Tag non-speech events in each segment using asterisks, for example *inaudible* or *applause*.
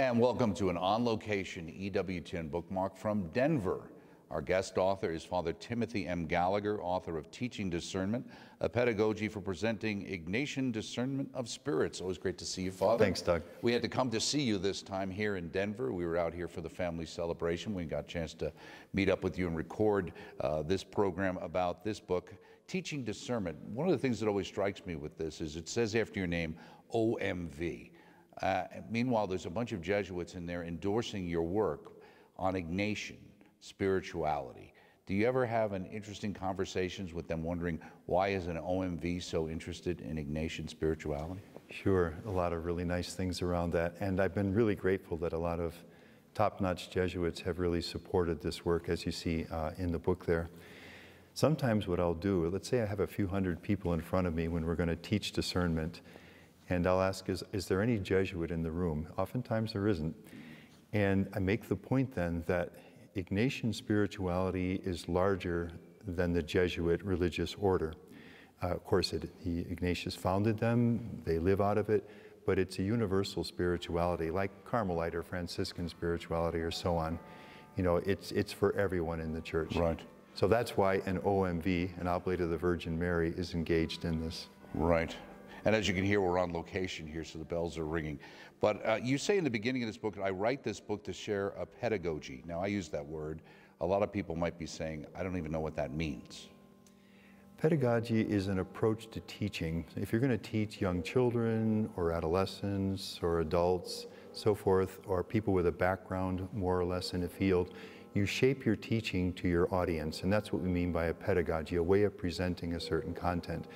And welcome to an on location EWTN bookmark from Denver. Our guest author is Father Timothy M. Gallagher, author of Teaching Discernment, a pedagogy for presenting Ignatian discernment of spirits. Always great to see you, Father. Thanks, Doug. We had to come to see you this time here in Denver. We were out here for the family celebration. We got a chance to meet up with you and record uh, this program about this book, Teaching Discernment. One of the things that always strikes me with this is it says after your name, OMV. Uh, meanwhile, there's a bunch of Jesuits in there endorsing your work on Ignatian spirituality. Do you ever have an interesting conversations with them wondering why is an OMV so interested in Ignatian spirituality? Sure, a lot of really nice things around that. And I've been really grateful that a lot of top-notch Jesuits have really supported this work, as you see uh, in the book there. Sometimes what I'll do, let's say I have a few hundred people in front of me when we're going to teach discernment, and I'll ask, is, is there any Jesuit in the room? Oftentimes there isn't. And I make the point then that Ignatian spirituality is larger than the Jesuit religious order. Uh, of course, it, he, Ignatius founded them, they live out of it, but it's a universal spirituality, like Carmelite or Franciscan spirituality or so on. You know, it's, it's for everyone in the church. Right. So that's why an OMV, an Oblate of the Virgin Mary, is engaged in this. Right. And as you can hear, we're on location here, so the bells are ringing. But uh, you say in the beginning of this book, I write this book to share a pedagogy. Now, I use that word. A lot of people might be saying, I don't even know what that means. Pedagogy is an approach to teaching. If you're going to teach young children or adolescents or adults, so forth, or people with a background more or less in a field, you shape your teaching to your audience. And that's what we mean by a pedagogy, a way of presenting a certain content.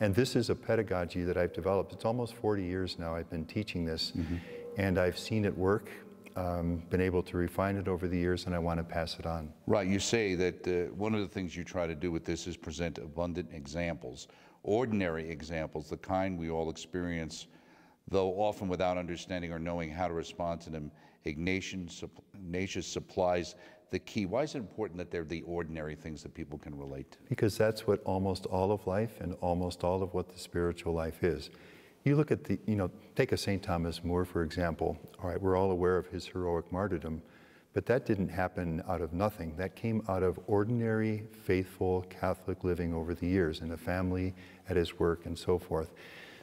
And this is a pedagogy that I've developed. It's almost 40 years now I've been teaching this, mm -hmm. and I've seen it work, um, been able to refine it over the years, and I want to pass it on. Right. You say that uh, one of the things you try to do with this is present abundant examples, ordinary examples, the kind we all experience, though often without understanding or knowing how to respond to them. Ignatius supplies the key? Why is it important that they're the ordinary things that people can relate to? Because that's what almost all of life and almost all of what the spiritual life is. You look at the, you know, take a St. Thomas More, for example. All right, we're all aware of his heroic martyrdom, but that didn't happen out of nothing. That came out of ordinary, faithful Catholic living over the years in a family, at his work, and so forth.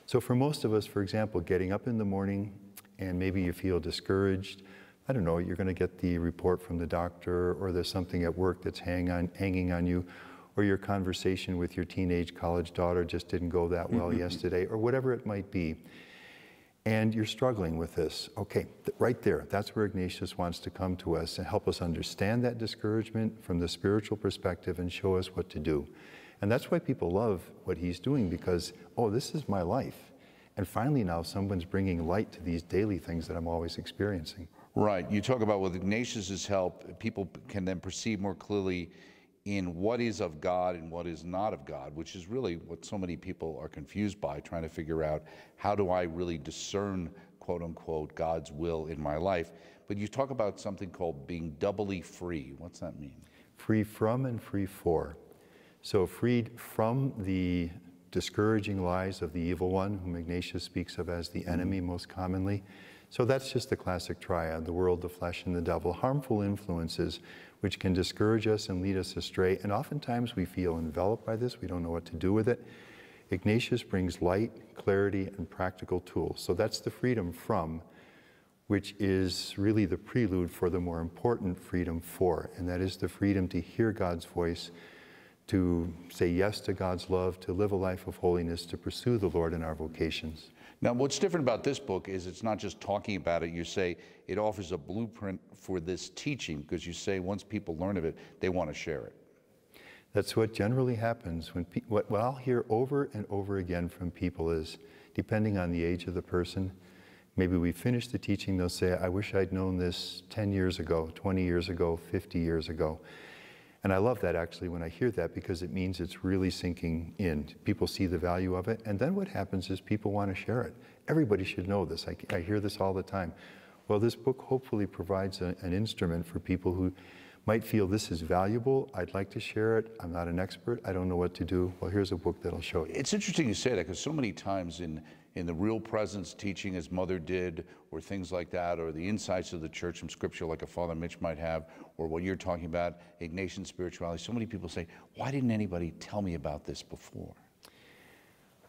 So for most of us, for example, getting up in the morning and maybe you feel discouraged, I don't know, you're going to get the report from the doctor, or there's something at work that's hang on, hanging on you, or your conversation with your teenage college daughter just didn't go that well mm-hmm. yesterday, or whatever it might be. And you're struggling with this. Okay, th- right there, that's where Ignatius wants to come to us and help us understand that discouragement from the spiritual perspective and show us what to do. And that's why people love what he's doing because, oh, this is my life. And finally, now someone's bringing light to these daily things that I'm always experiencing. Right. You talk about with Ignatius's help, people can then perceive more clearly in what is of God and what is not of God, which is really what so many people are confused by, trying to figure out how do I really discern, quote unquote, God's will in my life. But you talk about something called being doubly free. What's that mean? Free from and free for. So, freed from the discouraging lies of the evil one, whom Ignatius speaks of as the mm-hmm. enemy most commonly so that's just the classic triad the world, the flesh, and the devil. Harmful influences which can discourage us and lead us astray. And oftentimes we feel enveloped by this, we don't know what to do with it. Ignatius brings light, clarity, and practical tools. So that's the freedom from, which is really the prelude for the more important freedom for, and that is the freedom to hear God's voice, to say yes to God's love, to live a life of holiness, to pursue the Lord in our vocations. Now, what's different about this book is it's not just talking about it. You say it offers a blueprint for this teaching because you say once people learn of it, they want to share it. That's what generally happens. When what, what I'll hear over and over again from people is, depending on the age of the person, maybe we finish the teaching, they'll say, I wish I'd known this 10 years ago, 20 years ago, 50 years ago. And I love that actually when I hear that because it means it's really sinking in. People see the value of it. And then what happens is people want to share it. Everybody should know this. I, I hear this all the time. Well, this book hopefully provides a, an instrument for people who might feel this is valuable. I'd like to share it. I'm not an expert. I don't know what to do. Well, here's a book that'll show you. It's interesting you say that because so many times in in the real presence teaching as Mother did, or things like that, or the insights of the church from Scripture like a Father Mitch might have, or what you're talking about, Ignatian spirituality. So many people say, why didn't anybody tell me about this before?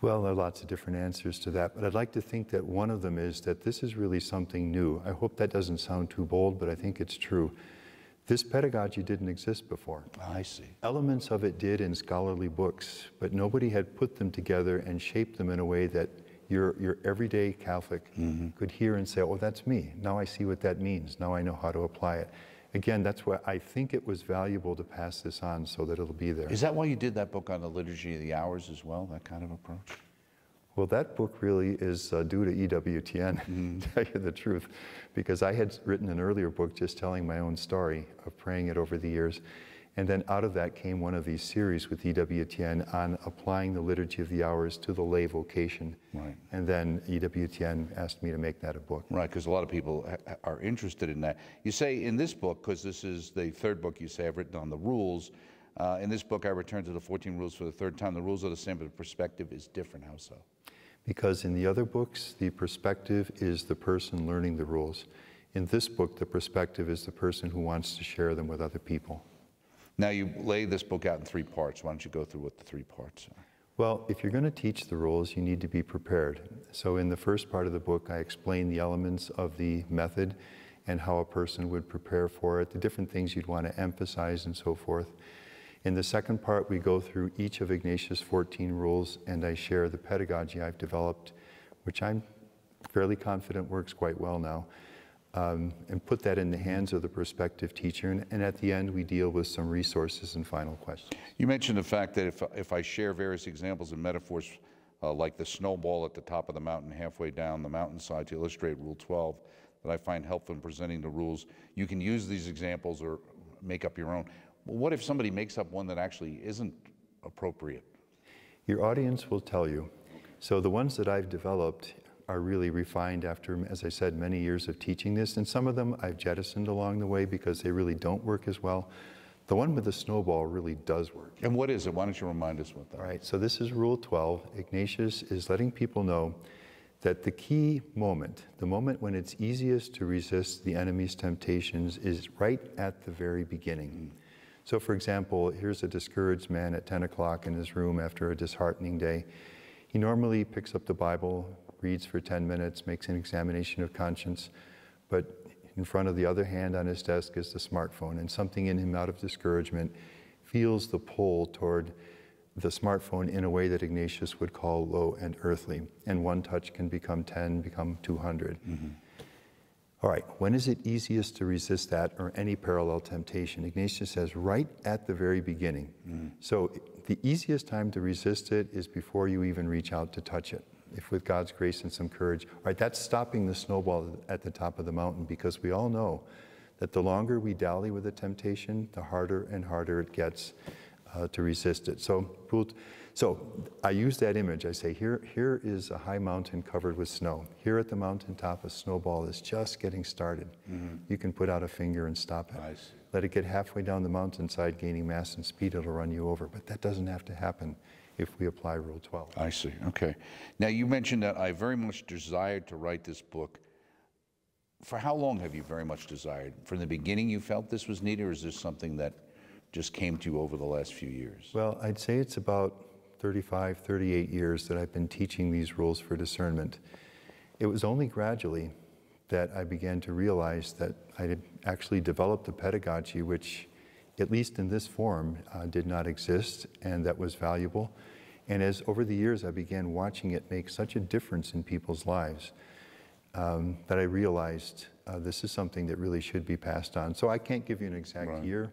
Well, there are lots of different answers to that, but I'd like to think that one of them is that this is really something new. I hope that doesn't sound too bold, but I think it's true. This pedagogy didn't exist before. I see. Elements of it did in scholarly books, but nobody had put them together and shaped them in a way that your, your everyday Catholic mm-hmm. could hear and say, oh, that's me. Now I see what that means. Now I know how to apply it. Again, that's why I think it was valuable to pass this on so that it'll be there. Is that why you did that book on the Liturgy of the Hours as well, that kind of approach? Well, that book really is uh, due to EWTN, *laughs* mm. to tell you the truth, because I had written an earlier book just telling my own story of praying it over the years. And then out of that came one of these series with EWTN on applying the Liturgy of the Hours to the lay vocation. Right. And then EWTN asked me to make that a book. Right, because a lot of people are interested in that. You say in this book, because this is the third book you say I've written on the rules, uh, in this book I return to the 14 rules for the third time. The rules are the same, but the perspective is different. How so? Because in the other books, the perspective is the person learning the rules. In this book, the perspective is the person who wants to share them with other people. Now, you lay this book out in three parts. Why don't you go through what the three parts are? Well, if you're going to teach the rules, you need to be prepared. So, in the first part of the book, I explain the elements of the method and how a person would prepare for it, the different things you'd want to emphasize, and so forth. In the second part, we go through each of Ignatius' 14 rules, and I share the pedagogy I've developed, which I'm fairly confident works quite well now um, and put that in the hands of the prospective teacher. And, and, at the end, we deal with some resources and final questions. You mentioned the fact that if, if I share various examples and metaphors, uh, like the snowball at the top of the mountain, halfway down the mountainside, to illustrate Rule 12, that I find helpful in presenting the rules, you can use these examples or make up your own. Well, what if somebody makes up one that actually isn't appropriate? Your audience will tell you. So the ones that I've developed, are really refined after, as I said, many years of teaching this. And some of them I've jettisoned along the way because they really don't work as well. The one with the snowball really does work. And what is it? Why don't you remind us what that All right, so this is Rule 12. Ignatius is letting people know that the key moment, the moment when it's easiest to resist the enemy's temptations, is right at the very beginning. Hmm. So, for example, here's a discouraged man at 10 o'clock in his room after a disheartening day. He normally picks up the Bible, reads for 10 minutes, makes an examination of conscience, but in front of the other hand on his desk is the smartphone, and something in him out of discouragement feels the pull toward the smartphone in a way that Ignatius would call low and earthly. And one touch can become 10, become 200. Mm-hmm. All right, when is it easiest to resist that or any parallel temptation? Ignatius says right at the very beginning. Mm-hmm. So the easiest time to resist it is before you even reach out to touch it if with God's grace and some courage, all right, that's stopping the snowball at the top of the mountain because we all know that the longer we dally with the temptation, the harder and harder it gets uh, to resist it. So, so I use that image. I say, here, here is a high mountain covered with snow. Here at the mountaintop, a snowball is just getting started. Mm-hmm. You can put out a finger and stop it. Nice. Let it get halfway down the mountainside, gaining mass and speed, it'll run you over. But that doesn't have to happen if we apply Rule 12. I see. Okay. Now, you mentioned that I very much desired to write this book. For how long have you very much desired? From the beginning, you felt this was needed, or is this something that just came to you over the last few years? Well, I'd say it's about 35, 38 years that I've been teaching these rules for discernment. It was only gradually that I began to realize that I had actually developed a pedagogy which at least in this form, uh, did not exist and that was valuable. And as over the years I began watching it make such a difference in people's lives, um, that I realized uh, this is something that really should be passed on. So I can't give you an exact right. year,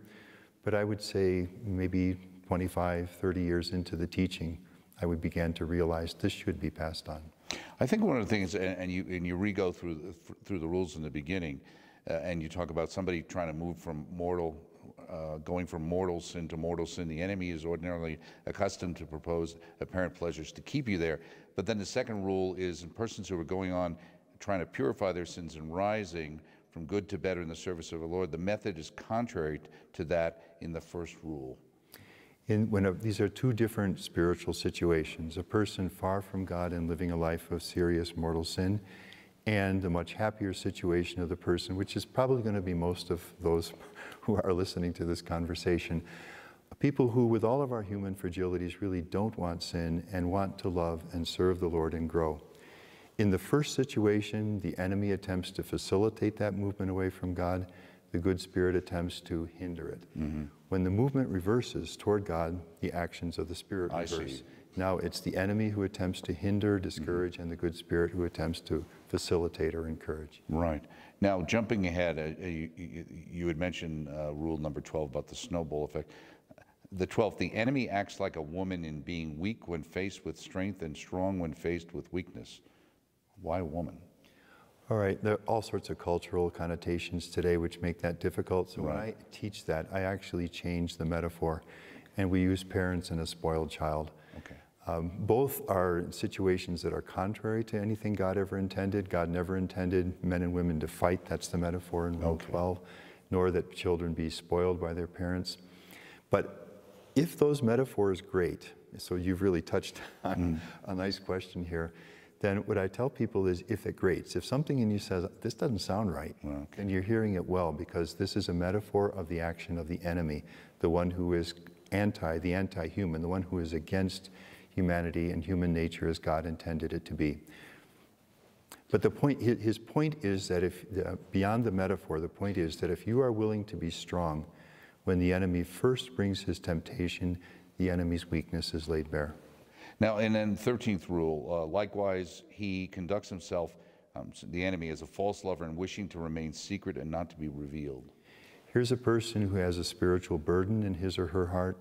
but I would say maybe 25, 30 years into the teaching, I would begin to realize this should be passed on. I think one of the things, and you and you re-go through the, through the rules in the beginning, uh, and you talk about somebody trying to move from mortal uh, going from mortal sin to mortal sin. The enemy is ordinarily accustomed to propose apparent pleasures to keep you there. But then the second rule is in persons who are going on trying to purify their sins and rising from good to better in the service of the Lord, the method is contrary to that in the first rule. In, when a, these are two different spiritual situations a person far from God and living a life of serious mortal sin, and a much happier situation of the person, which is probably going to be most of those *laughs* who are listening to this conversation. People who, with all of our human fragilities, really don't want sin and want to love and serve the Lord and grow. In the first situation, the enemy attempts to facilitate that movement away from God. The good spirit attempts to hinder it. Mm-hmm. When the movement reverses toward God, the actions of the spirit I reverse. Now it's the enemy who attempts to hinder, discourage, mm-hmm. and the good spirit who attempts to facilitate or encourage. Right. Now, jumping ahead, uh, you, you, had mentioned uh, rule number 12 about the snowball effect. The 12th, the enemy acts like a woman in being weak when faced with strength and strong when faced with weakness. Why a woman? All right, there are all sorts of cultural connotations today which make that difficult. So right. when I teach that, I actually change the metaphor and we use parents and a spoiled child. Um, both are situations that are contrary to anything God ever intended. God never intended men and women to fight, that's the metaphor in Rule okay. 12, nor that children be spoiled by their parents. But if those metaphors great, so you've really touched *laughs* on mm. a nice question here, then what I tell people is if it grates, if something in you says, this doesn't sound right, okay. then you're hearing it well because this is a metaphor of the action of the enemy, the one who is anti, the anti human, the one who is against humanity and human nature as God intended it to be. But the point, his point is that if, beyond the metaphor, the point is that if you are willing to be strong, when the enemy first brings his temptation, the enemy's weakness is laid bare. Now, and then 13th rule, uh, likewise, he conducts himself, um, the enemy, as a false lover and wishing to remain secret and not to be revealed. Here's a person who has a spiritual burden in his or her heart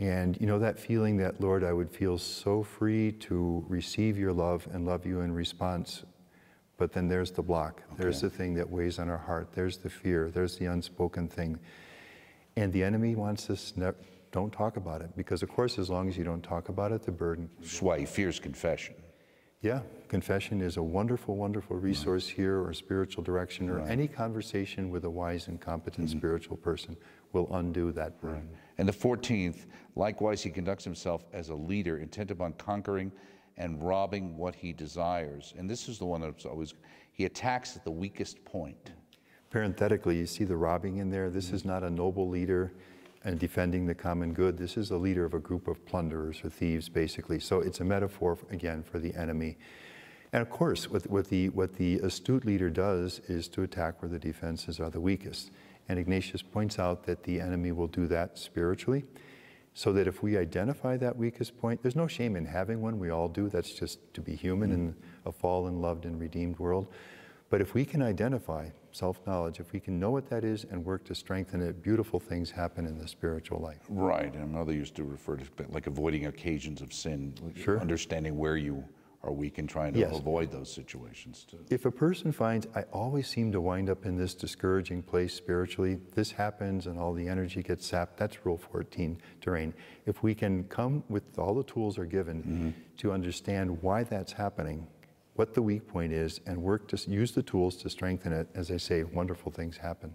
and you know, that feeling that, Lord, I would feel so free to receive your love and love you in response. But then there's the block. Okay. There's the thing that weighs on our heart. There's the fear. There's the unspoken thing. And the enemy wants us, ne- don't talk about it. Because, of course, as long as you don't talk about it, the burden. That's why he fears confession. Yeah, confession is a wonderful, wonderful resource right. here, or spiritual direction, or right. any conversation with a wise and competent mm-hmm. spiritual person will undo that burden. Right. And the 14th, likewise, he conducts himself as a leader intent upon conquering and robbing what he desires. And this is the one that's always, he attacks at the weakest point. Parenthetically, you see the robbing in there. This mm-hmm. is not a noble leader and defending the common good. This is a leader of a group of plunderers or thieves, basically. So it's a metaphor, again, for the enemy. And of course, what, what, the, what the astute leader does is to attack where the defenses are the weakest. And Ignatius points out that the enemy will do that spiritually, so that if we identify that weakest point, there's no shame in having one. We all do. That's just to be human in a fallen, loved, and redeemed world. But if we can identify self knowledge, if we can know what that is and work to strengthen it, beautiful things happen in the spiritual life. Right. And mother used to refer to like avoiding occasions of sin, sure. understanding where you are weak and trying to yes. avoid those situations too. If a person finds, I always seem to wind up in this discouraging place spiritually, this happens and all the energy gets sapped, that's Rule 14 terrain. If we can come with all the tools are given mm-hmm. to understand why that's happening, what the weak point is, and work to use the tools to strengthen it, as I say, wonderful things happen.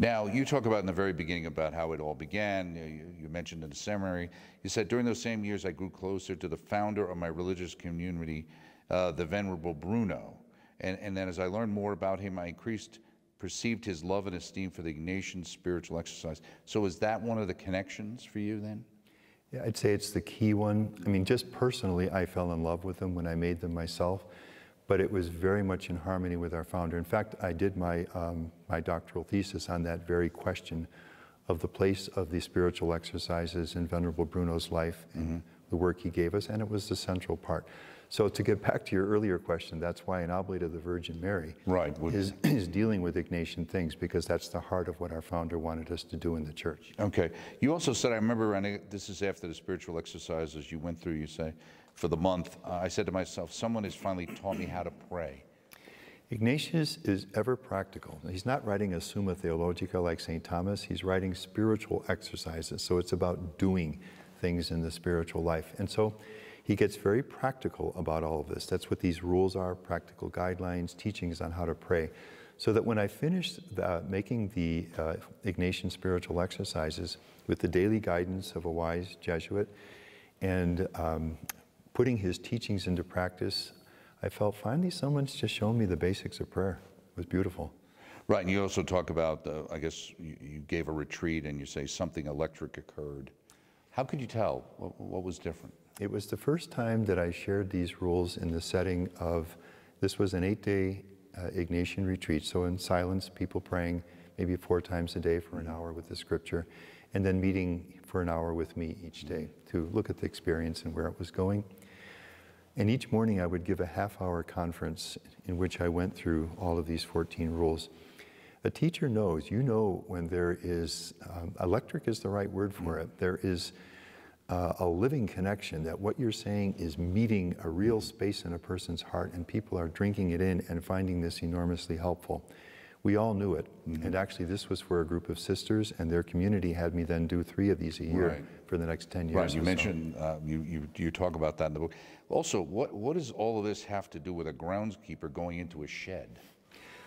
Now, you talk about in the very beginning about how it all began. You, you, mentioned in the seminary. You said, during those same years, I grew closer to the founder of my religious community, uh, the Venerable Bruno. And, and then as I learned more about him, I increased, perceived his love and esteem for the Ignatian spiritual exercise. So is that one of the connections for you then? Yeah, I'd say it's the key one. I mean, just personally, I fell in love with them when I made them myself but it was very much in harmony with our founder. In fact, I did my, um, my doctoral thesis on that very question of the place of the spiritual exercises in Venerable Bruno's life and mm-hmm. the work he gave us, and it was the central part. So to get back to your earlier question, that's why an oblate of the Virgin Mary right. is, *clears throat* is dealing with Ignatian things because that's the heart of what our founder wanted us to do in the church. Okay. You also said, I remember, this is after the spiritual exercises you went through, you say, for the month, uh, I said to myself, someone has finally taught me how to pray. Ignatius is ever practical. He's not writing a Summa Theologica like St. Thomas, he's writing spiritual exercises. So it's about doing things in the spiritual life. And so he gets very practical about all of this. That's what these rules are practical guidelines, teachings on how to pray. So that when I finished the, making the uh, Ignatian spiritual exercises with the daily guidance of a wise Jesuit and um, putting his teachings into practice, I felt finally someone's just shown me the basics of prayer. It was beautiful. Right, and you also talk about, uh, I guess you, you, gave a retreat and you say something electric occurred. How could you tell? What, what, was different? It was the first time that I shared these rules in the setting of, this was an eight day uh, Ignatian retreat, so in silence, people praying maybe four times a day for an hour with the scripture, and then meeting for an hour with me each day to look at the experience and where it was going. And each morning I would give a half hour conference in which I went through all of these 14 rules. A teacher knows, you know, when there is, um, electric is the right word for mm. it, there is uh, a living connection, that what you're saying is meeting a real space in a person's heart, and people are drinking it in and finding this enormously helpful. We all knew it. Mm-hmm. And actually, this was for a group of sisters, and their community had me then do three of these a year right. for the next 10 years. Right, you mentioned, so. uh, you, you, you talk about that in the book. Also, what, what does all of this have to do with a groundskeeper going into a shed?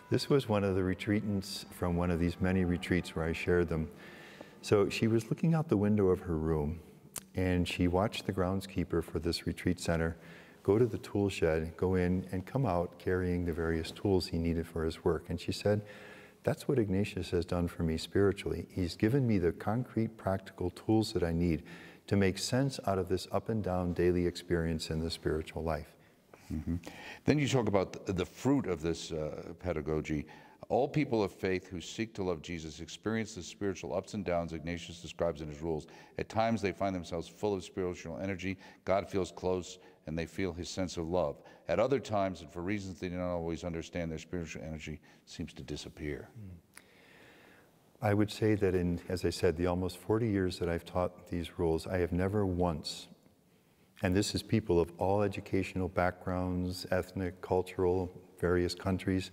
This was one of the retreatants from one of these many retreats where I shared them. So she was looking out the window of her room and she watched the groundskeeper for this retreat center go to the tool shed, go in, and come out carrying the various tools he needed for his work. And she said, That's what Ignatius has done for me spiritually. He's given me the concrete, practical tools that I need to make sense out of this up and down daily experience in the spiritual life. Mm-hmm. Then you talk about the fruit of this uh, pedagogy. All people of faith who seek to love Jesus experience the spiritual ups and downs Ignatius describes in his rules. At times, they find themselves full of spiritual energy. God feels close, and they feel his sense of love. At other times, and for reasons they do not always understand, their spiritual energy seems to disappear. I would say that in, as I said, the almost 40 years that I've taught these rules, I have never once and this is people of all educational backgrounds, ethnic, cultural, various countries.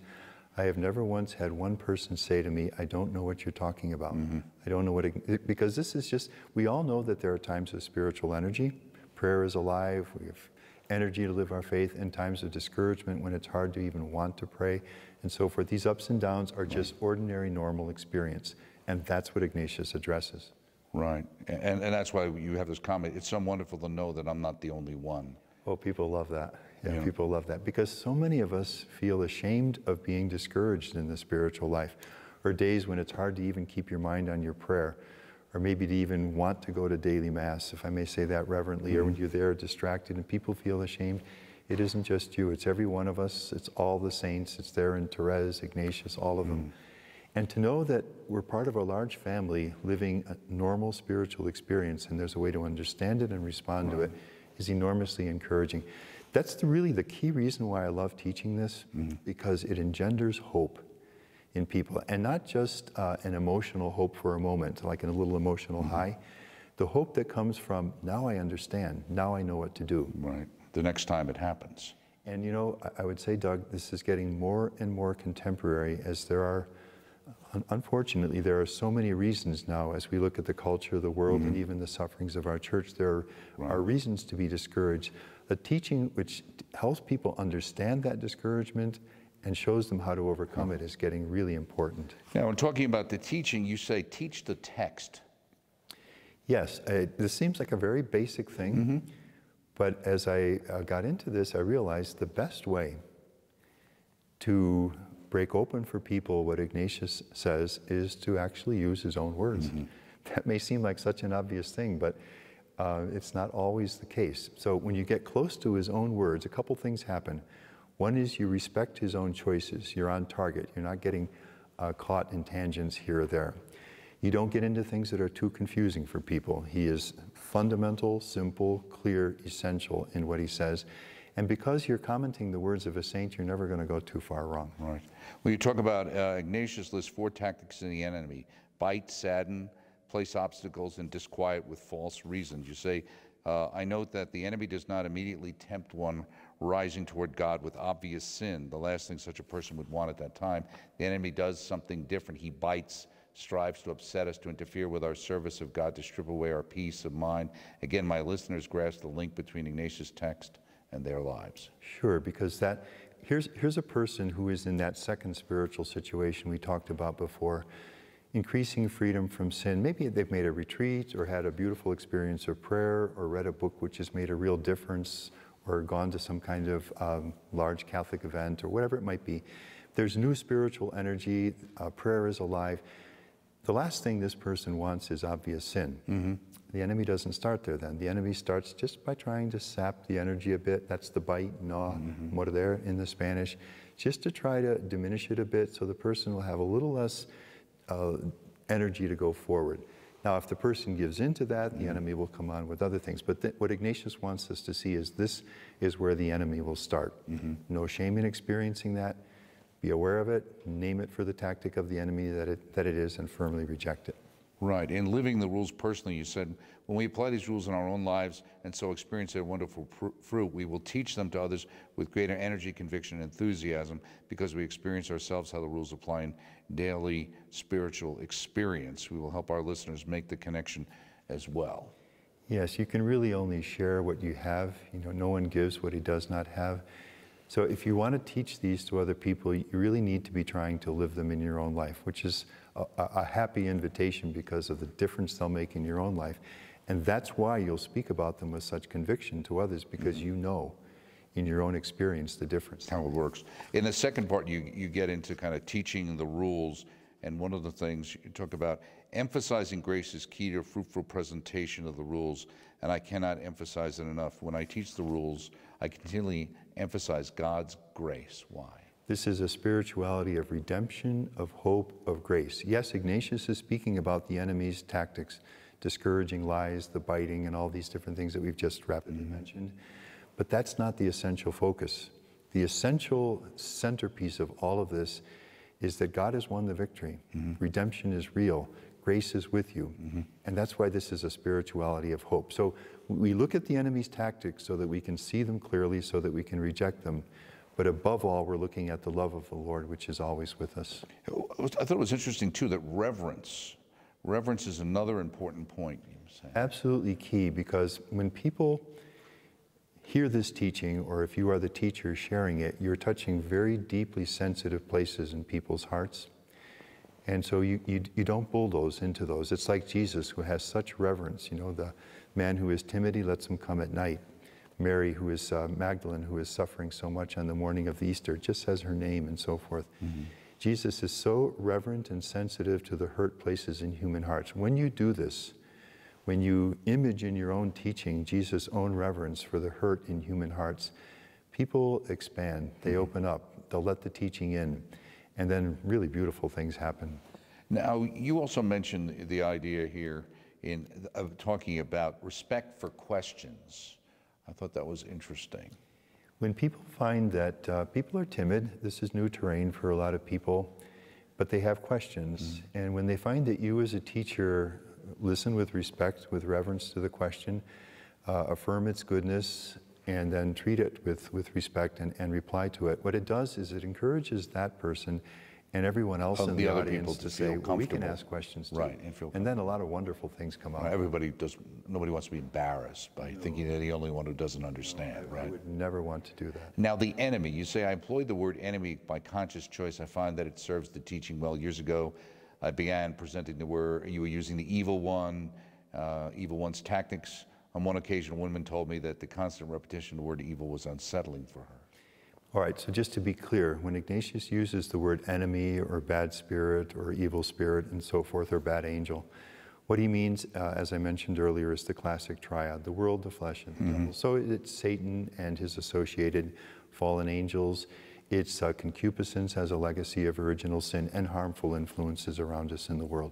I have never once had one person say to me, I don't know what you're talking about. Mm-hmm. I don't know what, it, because this is just, we all know that there are times of spiritual energy. Prayer is alive. We have energy to live our faith in times of discouragement when it's hard to even want to pray and so forth. These ups and downs are just ordinary, normal experience. And that's what Ignatius addresses. Right. And, and that's why you have this comment. It's so wonderful to know that I'm not the only one. Oh, people love that. Yeah, yeah, people love that because so many of us feel ashamed of being discouraged in the spiritual life, or days when it's hard to even keep your mind on your prayer, or maybe to even want to go to daily mass, if I may say that reverently, mm-hmm. or when mm-hmm. you're there distracted and people feel ashamed. It isn't just you, it's every one of us, it's all the saints, it's there in Therese, Ignatius, all of them. Mm. And to know that we're part of a large family living a normal spiritual experience and there's a way to understand it and respond to it is enormously encouraging. That's the, really the key reason why I love teaching this, mm-hmm. because it engenders hope in people. And not just uh, an emotional hope for a moment, like in a little emotional mm-hmm. high. The hope that comes from, now I understand, now I know what to do. Right. The next time it happens. And you know, I would say, Doug, this is getting more and more contemporary as there are unfortunately, there are so many reasons now as we look at the culture of the world mm-hmm. and even the sufferings of our church, there are, right. are reasons to be discouraged. A teaching which helps people understand that discouragement and shows them how to overcome it is getting really important. Now, when talking about the teaching, you say teach the text. Yes, this seems like a very basic thing, mm-hmm. but as I uh, got into this, I realized the best way to break open for people what Ignatius says is to actually use his own words. Mm-hmm. *laughs* That may seem like such an obvious thing, but uh, it's not always the case. So when you get close to his own words, a couple things happen. One is you respect his own choices. You're on target. You're not getting uh, caught in tangents here or there. You don't get into things that are too confusing for people. He is fundamental, simple, clear, essential in what he says. And because you're commenting the words of a saint, you're never going to go too far wrong. Right. Well, you talk about uh, Ignatius lists four tactics of the enemy bite, sadden, place obstacles, and disquiet with false reasons. You say, uh, I note that the enemy does not immediately tempt one rising toward God with obvious sin, the last thing such a person would want at that time. The enemy does something different. He bites, strives to upset us, to interfere with our service of God, to strip away our peace of mind. Again, my listeners grasp the link between Ignatius' text and their lives. Sure, because that here's, here's a person who is in that second spiritual situation we talked about before, increasing freedom from sin. Maybe they've made a retreat or had a beautiful experience of prayer or read a book which has made a real difference or gone to some kind of um, large Catholic event or whatever it might be. There's new spiritual energy, uh, prayer is alive. The last thing this person wants is obvious sin. Mm-hmm. The enemy doesn't start there then. The enemy starts just by trying to sap the energy a bit. That's the bite, gnaw, mm-hmm. morder in the Spanish, just to try to diminish it a bit so the person will have a little less uh, energy to go forward. Now, if the person gives into that, the mm-hmm. enemy will come on with other things. But th- what Ignatius wants us to see is this is where the enemy will start. Mm-hmm. No shame in experiencing that. Be aware of it, name it for the tactic of the enemy that it, that it is, and firmly reject it. Right. In living the rules personally, you said, when we apply these rules in our own lives and so experience their wonderful fruit, we will teach them to others with greater energy, conviction, and enthusiasm because we experience ourselves how the rules apply in daily spiritual experience. We will help our listeners make the connection as well. Yes, you can really only share what you have. You know, no one gives what he does not have. So if you want to teach these to other people, you really need to be trying to live them in your own life, which is a, a, happy invitation because of the difference they'll make in your own life. And that's why you'll speak about them with such conviction to others because mm-hmm. you know in your own experience the difference. How it works. In the second part, you, you get into kind of teaching the rules. And one of the things you talk about emphasizing grace is key to fruitful presentation of the rules. And I cannot emphasize it enough. When I teach the rules, I continually emphasize God's grace. Why? This is a spirituality of redemption, of hope, of grace. Yes, Ignatius is speaking about the enemy's tactics, discouraging lies, the biting, and all these different things that we've just rapidly mm-hmm. mentioned. But that's not the essential focus. The essential centerpiece of all of this is that God has won the victory. Mm-hmm. Redemption is real. Grace is with you. Mm-hmm. And that's why this is a spirituality of hope. So we look at the enemy's tactics so that we can see them clearly, so that we can reject them. But above all, we're looking at the love of the Lord, which is always with us. I thought it was interesting, too, that reverence, reverence is another important point. Absolutely key, because when people hear this teaching, or if you are the teacher sharing it, you're touching very deeply sensitive places in people's hearts. And so you, you, you don't bulldoze into those. It's like Jesus, who has such reverence. You know, the man who is timid, he lets him come at night. Mary, who is uh, Magdalene, who is suffering so much on the morning of the Easter, just says her name and so forth. Mm-hmm. Jesus is so reverent and sensitive to the hurt places in human hearts. When you do this, when you image in your own teaching Jesus' own reverence for the hurt in human hearts, people expand, they mm-hmm. open up, they'll let the teaching in and then really beautiful things happen. Now, you also mentioned the idea here in of talking about respect for questions. I thought that was interesting. When people find that uh, people are timid, this is new terrain for a lot of people, but they have questions. Mm. And when they find that you, as a teacher, listen with respect, with reverence to the question, uh, affirm its goodness, and then treat it with, with respect and, and reply to it. What it does is it encourages that person and everyone else in the, the audience to, to say, well, we can ask questions too. Right, and, feel and then a lot of wonderful things come out. Right, everybody does, nobody wants to be embarrassed by no. thinking they're the only one who doesn't understand, no, I, right? I would never want to do that. Now, the enemy, you say, I employed the word enemy by conscious choice. I find that it serves the teaching well. Years ago, I began presenting the word, you were using the evil one, uh, evil one's tactics on one occasion, a woman told me that the constant repetition of the word evil was unsettling for her. All right, so just to be clear, when Ignatius uses the word enemy or bad spirit or evil spirit and so forth, or bad angel, what he means, uh, as I mentioned earlier, is the classic triad the world, the flesh, and the mm-hmm. devil. So it's Satan and his associated fallen angels. It's uh, concupiscence as a legacy of original sin and harmful influences around us in the world.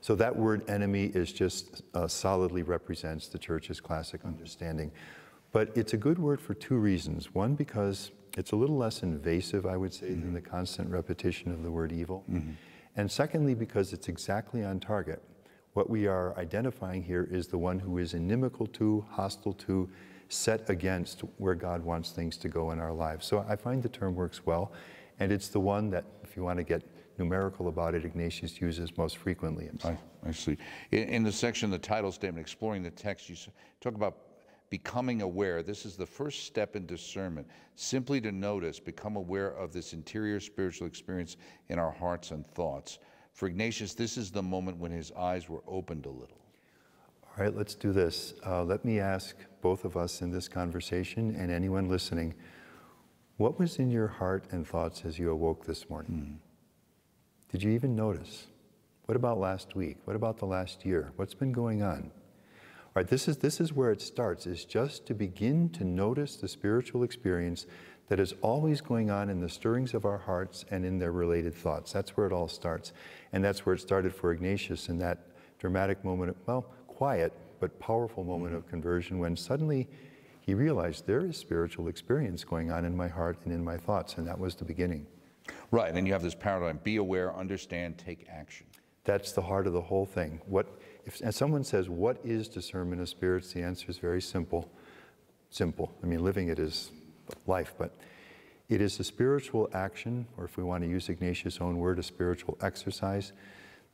So that word enemy is just uh, solidly represents the church's classic understanding. But it's a good word for two reasons. One, because it's a little less invasive, I would say, mm-hmm. than the constant repetition of the word evil. Mm-hmm. And secondly, because it's exactly on target. What we are identifying here is the one who is inimical to, hostile to, set against where God wants things to go in our lives. So I find the term works well, and it's the one that, if you want to get numerical about it, Ignatius uses most frequently. I, I see. In, in, the section, the title statement, exploring the text, you talk about becoming aware. This is the first step in discernment, simply to notice, become aware of this interior spiritual experience in our hearts and thoughts. For Ignatius, this is the moment when his eyes were opened a little. All right, let's do this. Uh, let me ask both of us in this conversation and anyone listening what was in your heart and thoughts as you awoke this morning? Did you even notice? What about last week? What about the last year? What's been going on? Right, this is, this is where it starts, is just to begin to notice the spiritual experience that is always going on in the stirrings of our hearts and in their related thoughts. That's where it all starts. And that's where it started for Ignatius in that dramatic moment, of, well, quiet but powerful moment of conversion when suddenly he realized there is spiritual experience going on in my heart and in my thoughts, and that was the beginning. Right, and you have this paradigm be aware, understand, take action. That's the heart of the whole thing. What, if and someone says, What is discernment of spirits? The answer is very simple. Simple. I mean, living it is life, but it is a spiritual action, or if we want to use Ignatius' own word, a spiritual exercise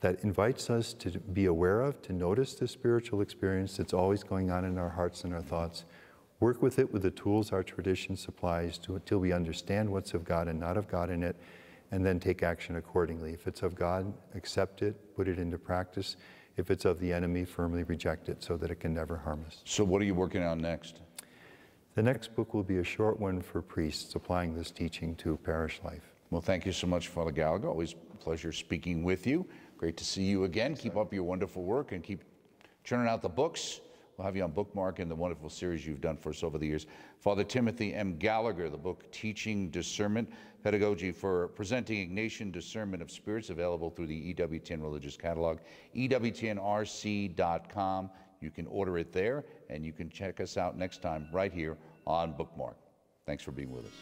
that invites us to be aware of, to notice the spiritual experience that's always going on in our hearts and our thoughts, work with it with the tools our tradition supplies to, until we understand what's of God and not of God in it, and then take action accordingly. If it's of God, accept it, put it into practice. If it's of the enemy, firmly reject it so that it can never harm us. So, what are you working on next? The next book will be a short one for priests applying this teaching to parish life. Well, thank you so much, Father Gallagher. Always a pleasure speaking with you. Great to see you again. Keep up your wonderful work and keep churning out the books. We'll have you on bookmark in the wonderful series you've done for us over the years. Father Timothy M. Gallagher, the book Teaching Discernment Pedagogy for Presenting Ignatian Discernment of Spirits, available through the EWTN Religious Catalog, EWTNRC.com. You can order it there, and you can check us out next time right here on Bookmark. Thanks for being with us.